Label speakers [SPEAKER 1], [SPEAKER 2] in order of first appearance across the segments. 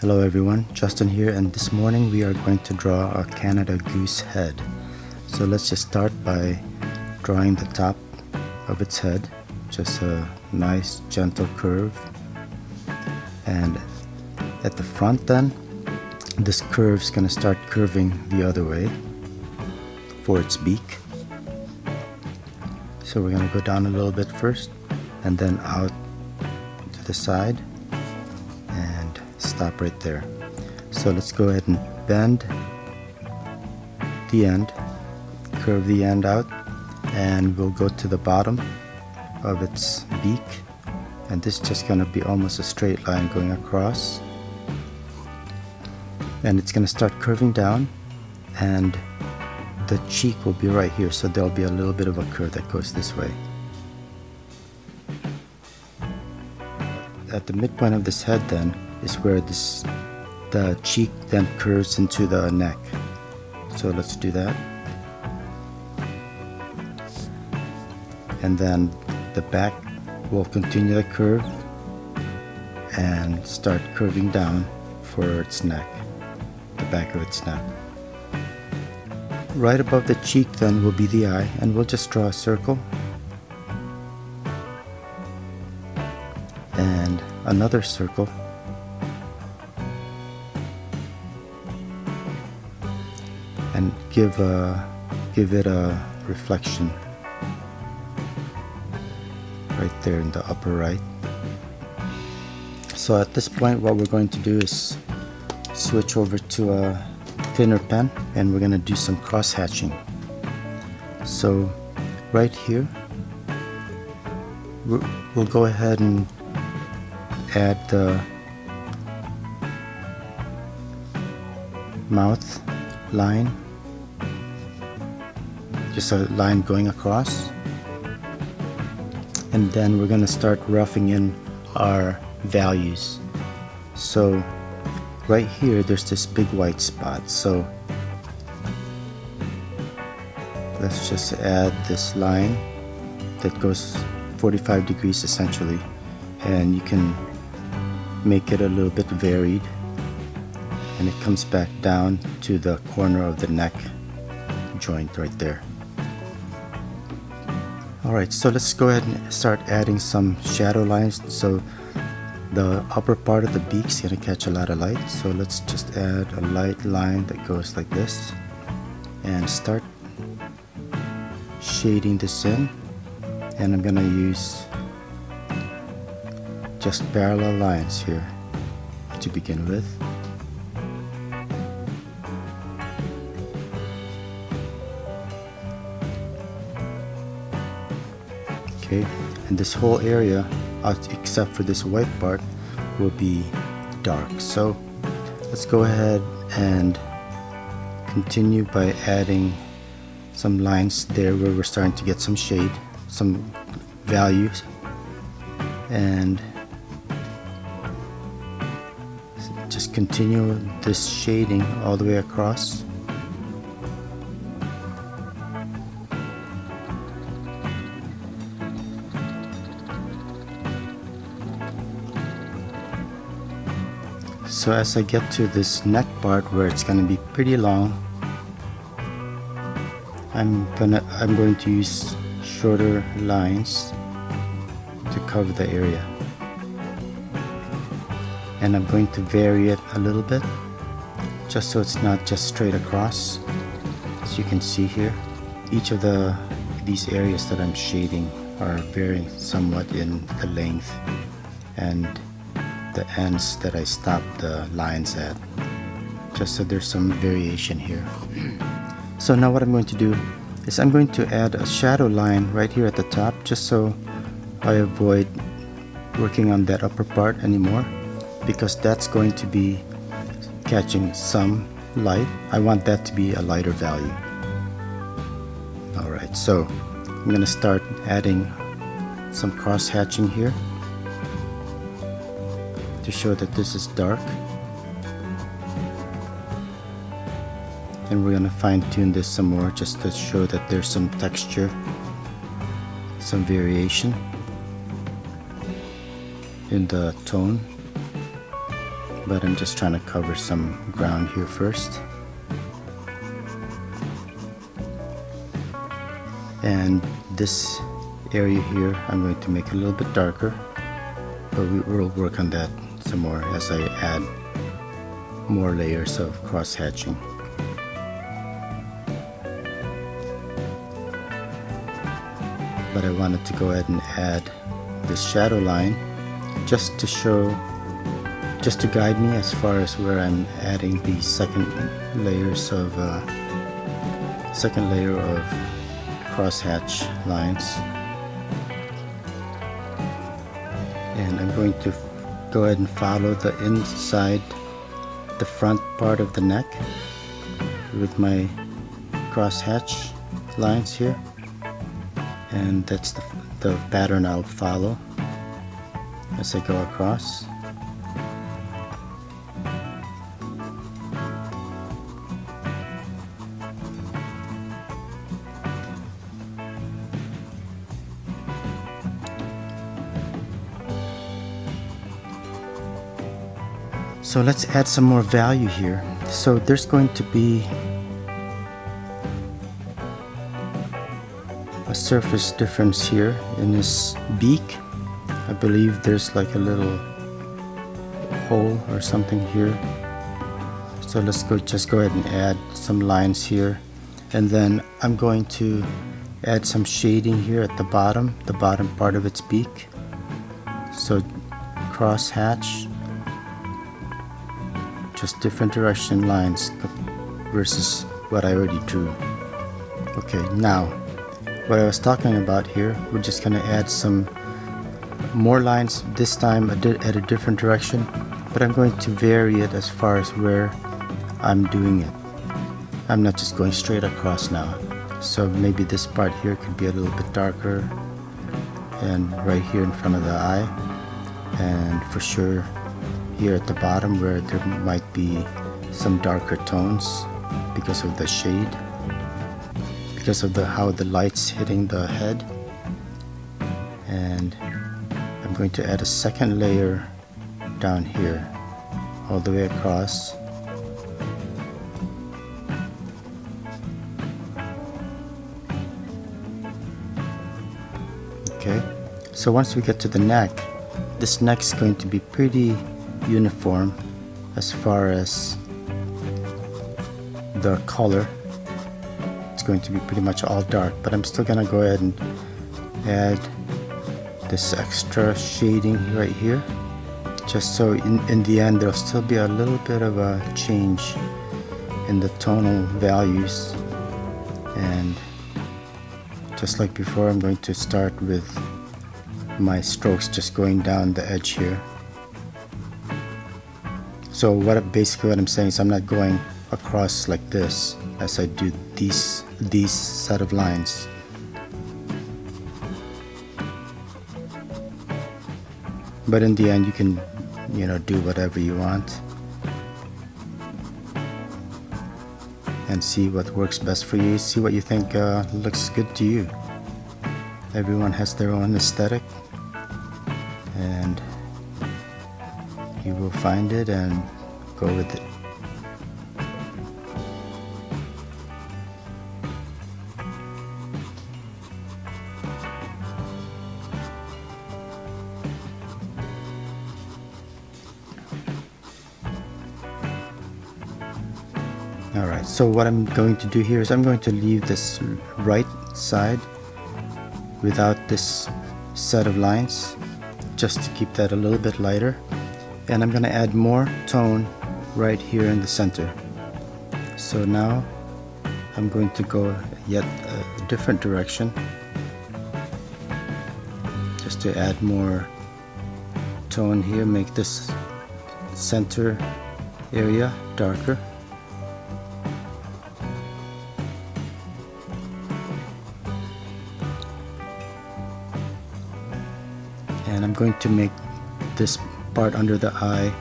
[SPEAKER 1] Hello everyone, Justin here and this morning we are going to draw a Canada goose head. So let's just start by drawing the top of its head, just a nice gentle curve. And at the front then, this curve is going to start curving the other way for its beak. So we're going to go down a little bit first and then out to the side stop right there. So let's go ahead and bend the end, curve the end out, and we'll go to the bottom of its beak. And this is just going to be almost a straight line going across. And it's going to start curving down, and the cheek will be right here, so there'll be a little bit of a curve that goes this way. At the midpoint of this head then, is where this the cheek then curves into the neck. So let's do that. And then the back will continue the curve and start curving down for its neck the back of its neck. Right above the cheek then will be the eye and we'll just draw a circle. And another circle give a give it a reflection. Right there in the upper right. So at this point what we're going to do is switch over to a thinner pen and we're going to do some cross hatching so right here we'll go ahead and add the mouth line just a line going across. And then we're going to start roughing in our values. So right here there's this big white spot. So let's just add this line that goes 45 degrees essentially. And you can make it a little bit varied. And it comes back down to the corner of the neck joint right there Alright, so let's go ahead and start adding some shadow lines. So the upper part of the beak is going to catch a lot of light. So let's just add a light line that goes like this and start shading this in. And I'm going to use just parallel lines here to begin with. Okay? And this whole area uh, except for this white part will be dark. So let's go ahead and continue by adding some lines there where we're starting to get some shade some values and just continue this shading all the way across so as I get to this neck part where it's gonna be pretty long I'm gonna I'm going to use shorter lines to cover the area. And I'm going to vary it a little bit just so it's not just straight across. As you can see here each of the these areas that I'm shading are varying somewhat in the length and the ends that I stopped the lines at. Just so there's some variation here. So now what I'm going to do is I'm going to add a shadow line right here at the top just so I avoid working on that upper part anymore because that's going to be catching some light. I want that to be a lighter value. Alright so I'm gonna start adding some cross hatching here to show that this is dark and we're gonna fine-tune this some more just to show that there's some texture some variation in the tone but I'm just trying to cover some ground here first. And this area here I'm going to make a little bit darker, but we will work on that some more as I add more layers of cross hatching. But I wanted to go ahead and add this shadow line just to show just to guide me as far as where I'm adding the second layers of uh, second layer of crosshatch lines and I'm going to go ahead and follow the inside the front part of the neck with my crosshatch lines here. And that's the, the pattern I'll follow as I go across So let's add some more value here. So there's going to be a surface difference here in this beak. I believe there's like a little hole or something here. So let's go just go ahead and add some lines here. And then I'm going to add some shading here at the bottom, the bottom part of its beak. So cross hatch just different direction lines versus what I already drew. Okay now what I was talking about here we're just gonna add some more lines this time at a different direction but I'm going to vary it as far as where I'm doing it. I'm not just going straight across now. So maybe this part here could be a little bit darker and right here in front of the eye. And for sure here at the bottom where there might be some darker tones because of the shade because of the how the lights hitting the head. And I'm going to add a second layer down here all the way across. Okay so once we get to the neck this neck is going to be pretty uniform as far as the color. It's going to be pretty much all dark but I'm still gonna go ahead and add this extra shading right here just so in, in the end there'll still be a little bit of a change in the tonal values. And just like before I'm going to start with my strokes just going down the edge here so what basically what I'm saying is I'm not going across like this as I do these these set of lines. But in the end you can you know do whatever you want and see what works best for you see what you think uh, looks good to you everyone has their own aesthetic and find it and go with it. Alright, so what I'm going to do here is I'm going to leave this right side without this set of lines just to keep that a little bit lighter and I'm gonna add more tone right here in the center. So now I'm going to go yet a different direction. Just to add more tone here make this center area darker. And I'm going to make this part under the eye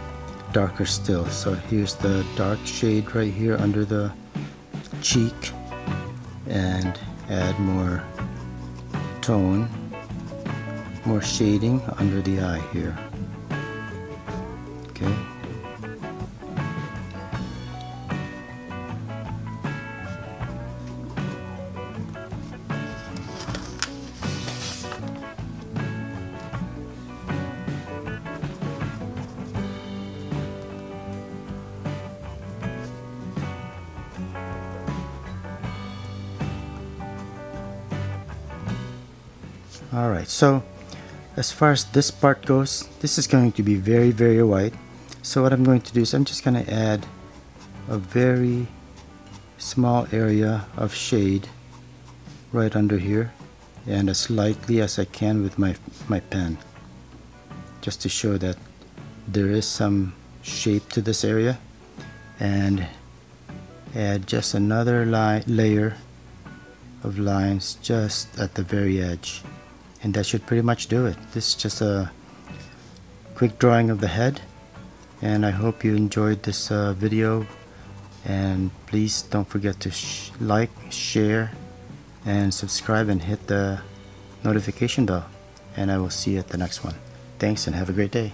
[SPEAKER 1] darker still. So here's the dark shade right here under the cheek. And add more tone more shading under the eye here Alright, so as far as this part goes, this is going to be very, very white. So what I'm going to do is I'm just going to add a very small area of shade right under here and as lightly as I can with my, my pen just to show that there is some shape to this area and add just another layer of lines just at the very edge and that should pretty much do it. This is just a quick drawing of the head and I hope you enjoyed this uh, video. And please don't forget to sh like share and subscribe and hit the notification bell. And I will see you at the next one. Thanks and have a great day